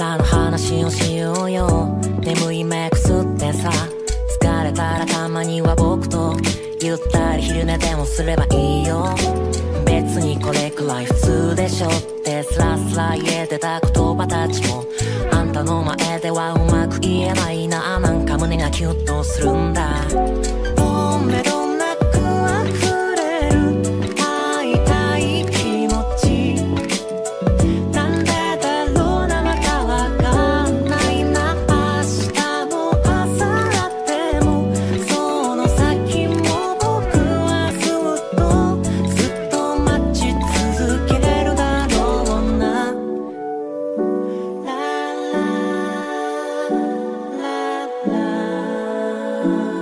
らの話をしようよ。眠い目くすってさ。疲れたらたまには僕とゆったり昼寝でもすればいいよ。別にこれくらい普通でしょって。スラスラ言えてた言葉たちも。あんたの前ではうまく言えないな。なんか胸がキュッとするんだ。love.